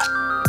Bye.